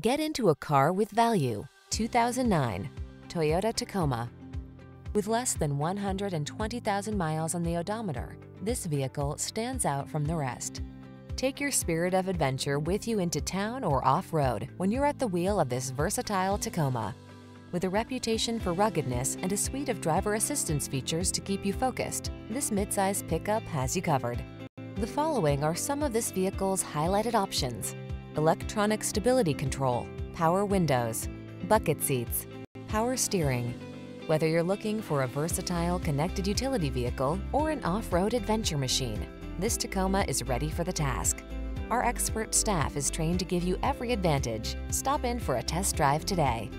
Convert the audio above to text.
Get into a car with value. 2009 Toyota Tacoma. With less than 120,000 miles on the odometer, this vehicle stands out from the rest. Take your spirit of adventure with you into town or off-road when you're at the wheel of this versatile Tacoma. With a reputation for ruggedness and a suite of driver assistance features to keep you focused, this midsize pickup has you covered. The following are some of this vehicle's highlighted options. Electronic stability control, power windows, bucket seats, power steering. Whether you're looking for a versatile connected utility vehicle or an off-road adventure machine, this Tacoma is ready for the task. Our expert staff is trained to give you every advantage. Stop in for a test drive today.